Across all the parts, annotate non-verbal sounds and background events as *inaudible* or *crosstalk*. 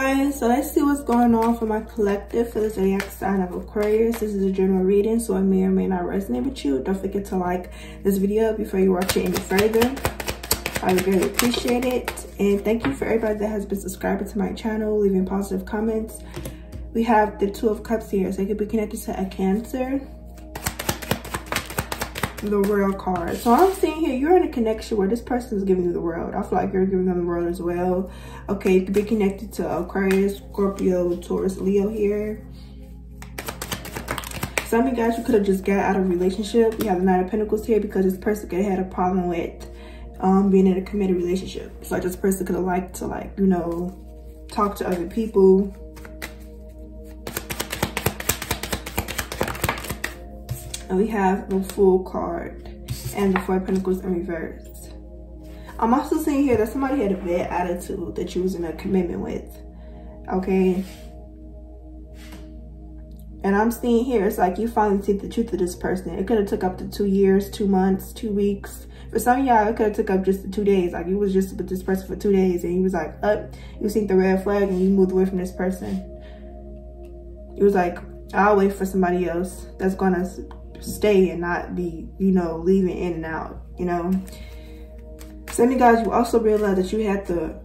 guys so let's see what's going on for my collective for the zodiac sign of aquarius. This is a general reading so it may or may not resonate with you. Don't forget to like this video before you watch it any further. I would really appreciate it. And thank you for everybody that has been subscribing to my channel leaving positive comments. We have the two of cups here so it could be connected to a cancer the world card. So i'm seeing here you're in a connection where this person is giving you the world. I feel like you're giving them the world as well. Okay you could be connected to aquarius scorpio taurus leo here. Some of you guys you could have just got out of relationship. You have the nine of pentacles here because this person could have had a problem with um, being in a committed relationship. So like this person could have liked to like you know talk to other people And we have the Fool card and the Four Pentacles in reverse. I'm also seeing here that somebody had a bad attitude that you was in a commitment with. Okay. And I'm seeing here, it's like you finally see the truth of this person. It could have took up to two years, two months, two weeks. For some of y'all, it could have took up just two days. Like you was just with this person for two days and he was like, up, you seen the red flag and you moved away from this person. It was like, I'll wait for somebody else that's gonna stay and not be, you know, leaving in and out, you know. Some of you guys, you also realize that you have to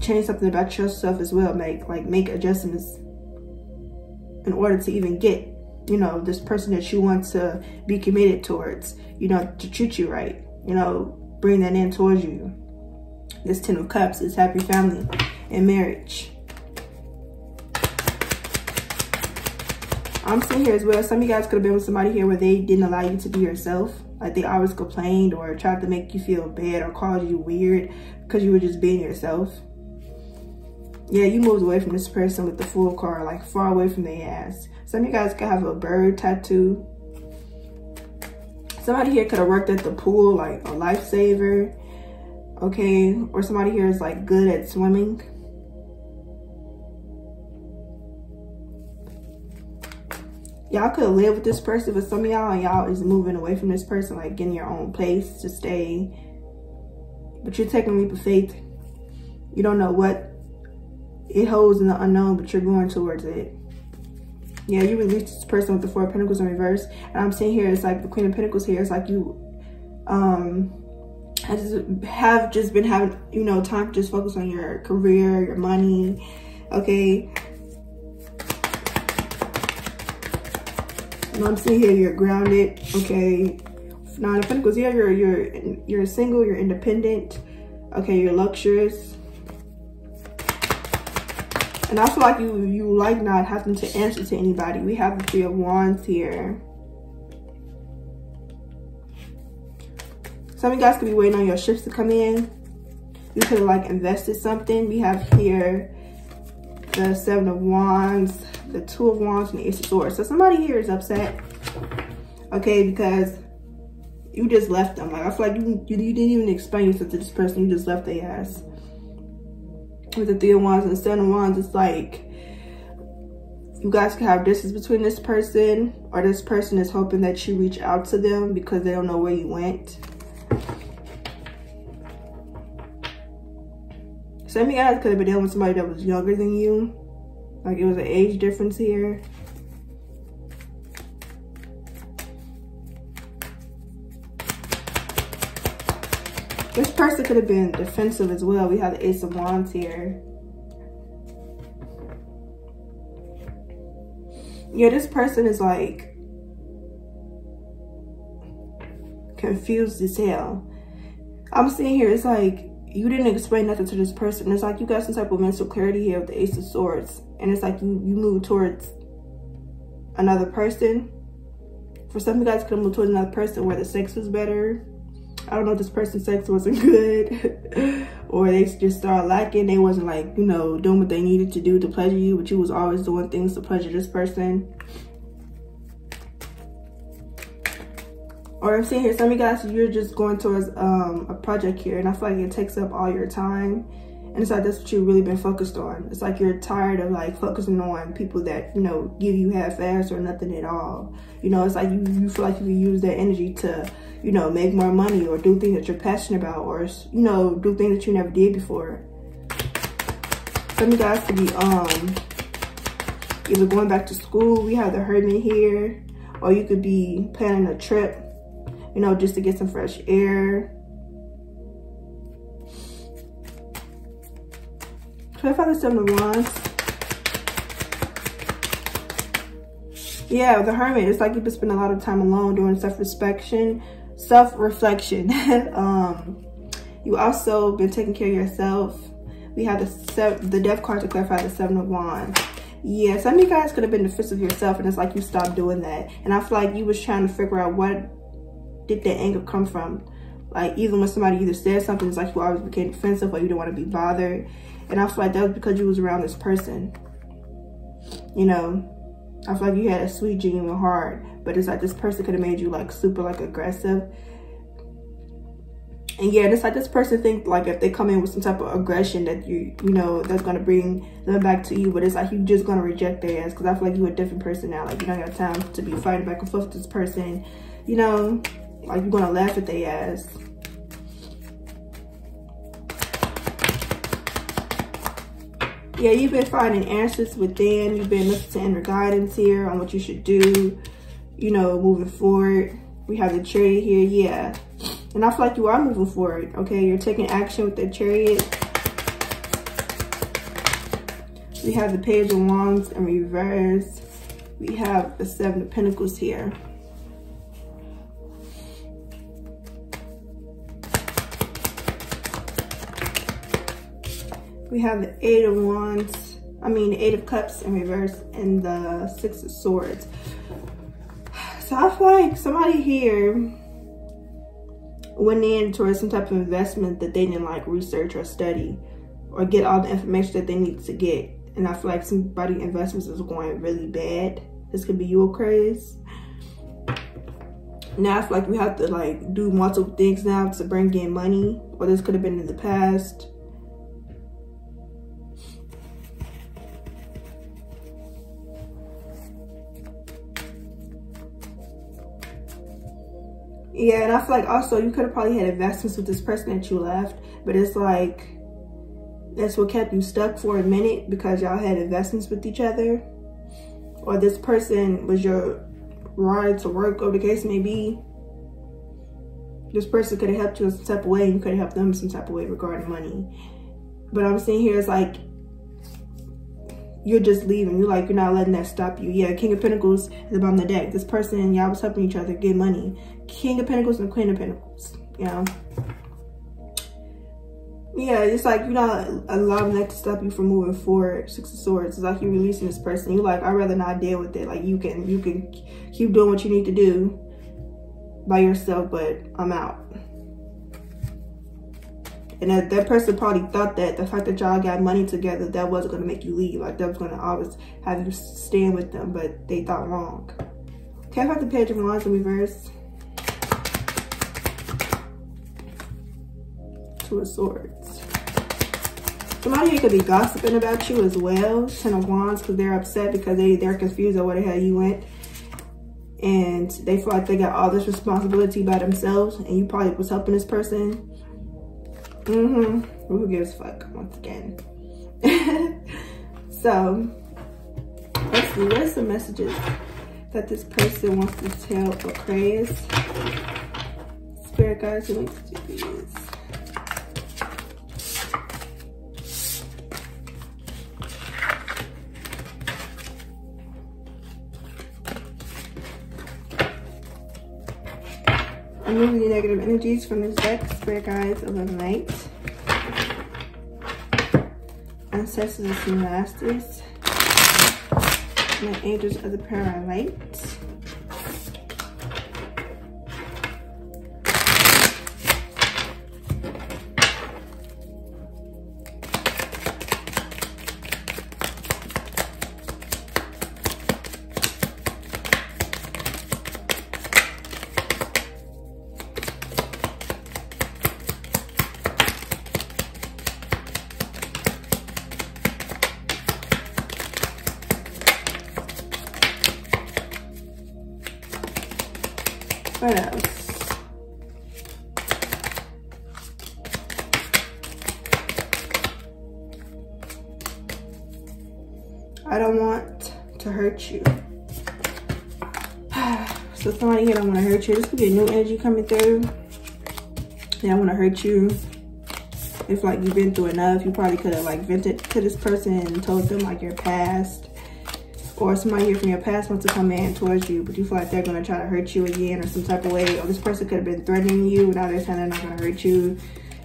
change something about yourself as well, make like make adjustments in order to even get, you know, this person that you want to be committed towards, you know, to treat you right, you know, bring that in towards you. This Ten of Cups is happy family and marriage. I'm sitting here as well, some of you guys could have been with somebody here where they didn't allow you to be yourself. Like they always complained or tried to make you feel bad or called you weird because you were just being yourself. Yeah, you moved away from this person with the Fool card, like far away from their ass. Some of you guys could have a bird tattoo. Somebody here could have worked at the pool, like a lifesaver. Okay, or somebody here is like good at swimming. Y'all could live with this person but some of y'all and y'all is moving away from this person like getting your own place to stay. But you're taking leap of faith. You don't know what it holds in the unknown but you're going towards it. Yeah you release this person with the four of pentacles in reverse and i'm seeing here it's like the queen of pentacles here it's like you um I just have just been having you know time to just focus on your career your money okay know I'm seeing here you're grounded, okay? Nine of Pentacles, yeah, you're you're you're single, you're independent, okay, you're luxurious. And I feel like you you like not having to answer to anybody. We have the Three of Wands here. Some of you guys could be waiting on your ships to come in. You could have like invested something. We have here the Seven of Wands, the Two of Wands, and the Ace of Swords. So somebody here is upset, okay, because you just left them. Like, I feel like you, you, you didn't even explain yourself to this person. You just left their ass. With the Three of Wands and the Seven of Wands, it's like you guys can have distance between this person or this person is hoping that you reach out to them because they don't know where you went. You guys could have been dealing with somebody that was younger than you. Like it was an age difference here. This person could have been defensive as well. We have the Ace of Wands here. Yeah, this person is like confused as hell. I'm seeing here, it's like you didn't explain nothing to this person. It's like you got some type of mental clarity here with the Ace of Swords. And it's like you, you move towards another person. For some of you guys could move towards another person where the sex was better. I don't know if this person's sex wasn't *laughs* good. or they just started lacking. They wasn't like, you know, doing what they needed to do to pleasure you. But you was always doing things to pleasure this person. Or I'm seeing here, some of you guys, you're just going towards um, a project here, and I feel like it takes up all your time. And it's like that's what you've really been focused on. It's like you're tired of like focusing on people that, you know, give you half-ass or nothing at all. You know, it's like you, you feel like you can use that energy to, you know, make more money or do things that you're passionate about or, you know, do things that you never did before. Some of you guys could be um either going back to school. We have the Hermit here. Or you could be planning a trip, you know, just to get some fresh air. Clarify the Seven of Wands. Yeah, the Hermit, it's like you've been spending a lot of time alone doing self-reflection, self-reflection. *laughs* um, you also been taking care of yourself. We have the the Death card to clarify the Seven of Wands yeah some of you guys could have been defensive yourself and it's like you stopped doing that and i feel like you was trying to figure out what did that anger come from like even when somebody either said something it's like you always became defensive or you didn't want to be bothered and i feel like that was because you was around this person you know i feel like you had a sweet genuine heart but it's like this person could have made you like super like aggressive and yeah, it's like this person think like if they come in with some type of aggression that you you know that's gonna bring them back to you, but it's like you just gonna reject their ass because I feel like you a different person now. Like you don't have time to be fighting back and forth with this person. You know, like you're gonna laugh at their ass. Yeah, you've been finding answers within. You've been listening to inner guidance here on what you should do, you know, moving forward. We have the chariot here, yeah. And I feel like you are moving forward, okay? You're taking action with the chariot. We have the page of wands in reverse. We have the seven of pentacles here. We have the eight of wands, I mean eight of cups in reverse and the six of swords. So I feel like somebody here went in towards some type of investment that they didn't like research or study or get all the information that they need to get. And I feel like somebody investments is going really bad. This could be your craze. Now I feel like we have to like do multiple things now to bring in money. Or this could have been in the past. Yeah, and I feel like also you could have probably had investments with this person that you left, but it's like that's what kept you stuck for a minute because y'all had investments with each other. Or this person was your ride to work, or the case may be. This person could have helped you in some type of way, and you could have helped them some type of way regarding money. But I'm saying here is like you're just leaving. You're like, you're not letting that stop you. Yeah, King of Pentacles is above the deck. This person, y'all was helping each other get money. King of Pentacles and Queen of Pentacles, you know? Yeah, it's like you're not allowing that to stop you from moving forward. Six of Swords. It's like you're releasing this person. You're like, I'd rather not deal with it. Like you can you can keep doing what you need to do by yourself, but I'm out. And that, that person probably thought that the fact that y'all got money together, that wasn't going to make you leave. Like, that was going to always have you stand with them, but they thought wrong. Okay, I got the page of wands in reverse. Two of swords. Somebody here could be gossiping about you as well. Ten of wands, because they're upset because they, they're confused on where the hell you went. And they feel like they got all this responsibility by themselves. And you probably was helping this person Mm-hmm. Who gives fuck once again? *laughs* so let's see. What are some messages that this person wants to tell Aquarius? Spirit guides wants to. Removing the negative energies from this deck, Spirit Guides of the Night. Ancestors and Masters. And the Angels of the Light. I don't want to hurt you. *sighs* so somebody here don't want to hurt you. This could be a new energy coming through. They don't want to hurt you. If like you've been through enough, you probably could have like vented to this person and told them like your past. Or somebody here from your past wants to come in towards you, but you feel like they're gonna try to hurt you again or some type of way. Or this person could have been threatening you, now they're saying they're not gonna hurt you,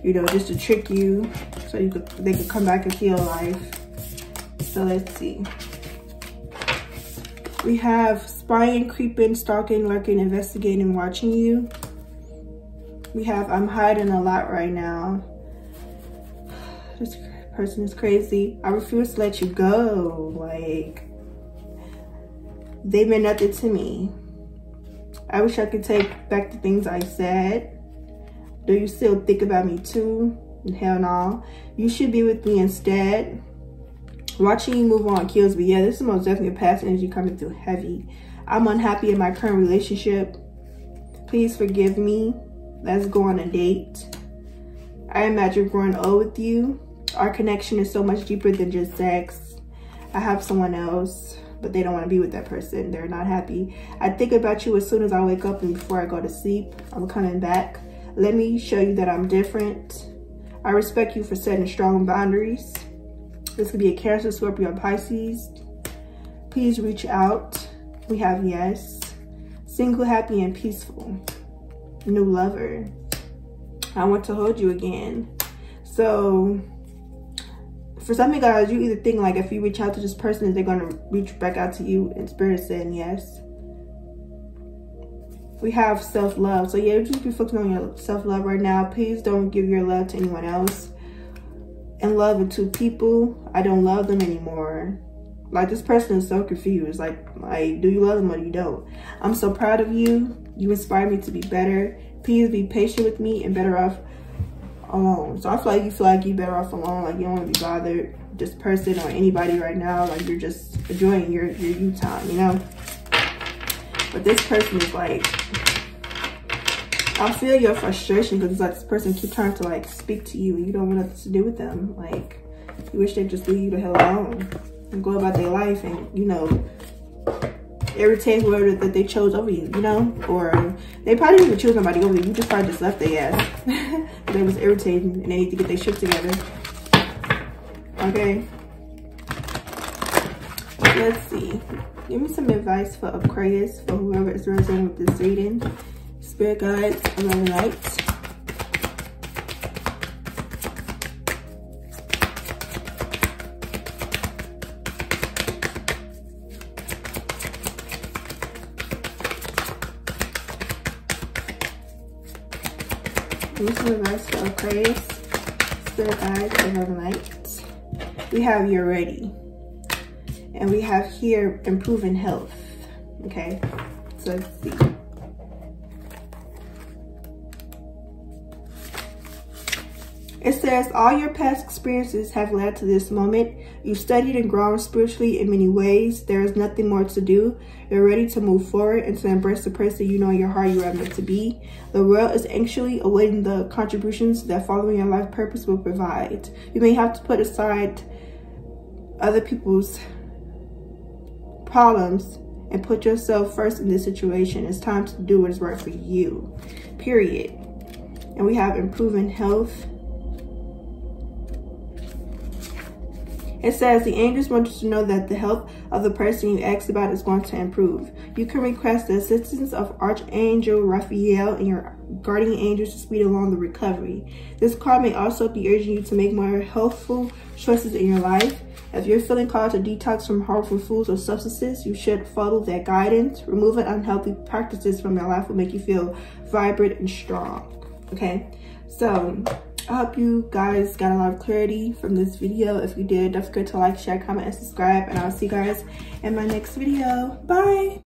you know, just to trick you so you could they could come back and feel life. So let's see. We have spying, creeping, stalking, lurking, investigating, watching you. We have I'm hiding a lot right now. This person is crazy. I refuse to let you go. Like, they meant nothing to me. I wish I could take back the things I said. Do you still think about me too? Hell no. You should be with me instead. Watching you move on kills me. Yeah, this is most definitely a past energy coming through heavy. I'm unhappy in my current relationship. Please forgive me. Let's go on a date. I imagine growing old with you. Our connection is so much deeper than just sex. I have someone else, but they don't want to be with that person. They're not happy. I think about you as soon as I wake up and before I go to sleep. I'm coming back. Let me show you that I'm different. I respect you for setting strong boundaries. This could be a Cancer, Scorpio, Pisces. Please reach out. We have yes. Single, happy, and peaceful. New lover. I want to hold you again. So, for some of you guys, you either think like if you reach out to this person, they're going to reach back out to you and spirit saying yes. We have self-love. So yeah, just be focusing on your self-love right now. Please don't give your love to anyone else in love with two people. I don't love them anymore. Like this person is so confused. Like, like, do you love them or you don't? I'm so proud of you. You inspire me to be better. Please be patient with me and better off alone. So I feel like you feel like you're better off alone. Like you don't want to be bothered this person or anybody right now. Like you're just enjoying your, your you time, you know? But this person is like, I feel your frustration because it's like this person keep trying to like speak to you and you don't want nothing to do with them. Like you wish they'd just leave you the hell alone and go about their life and you know irritate whoever that they chose over you, you know? Or they probably didn't even choose somebody over you. You just probably just left their ass. *laughs* they was irritating and they need to get their shit together. Okay. Let's see. Give me some advice for Aquarius, for whoever is resonating with this reading. Spirit guides, 11 lights. Give me some advice for Aquarius, Spirit guides, 11 lights. We have you're ready. And we have here improving health. Okay, so let's see. It says, all your past experiences have led to this moment. You've studied and grown spiritually in many ways. There is nothing more to do. You're ready to move forward and to embrace the person you know in your heart you are meant to be. The world is anxiously awaiting the contributions that following your life purpose will provide. You may have to put aside other people's problems and put yourself first in this situation. It's time to do what is right for you, period. And we have improving health, It says the angels want you to know that the health of the person you asked about is going to improve. You can request the assistance of Archangel Raphael and your guardian angels to speed along the recovery. This card may also be urging you to make more healthful choices in your life. If you're feeling called to detox from harmful foods or substances, you should follow that guidance. Removing unhealthy practices from your life will make you feel vibrant and strong. Okay, so I hope you guys got a lot of clarity from this video. If you did, don't forget to like, share, comment, and subscribe. And I'll see you guys in my next video. Bye!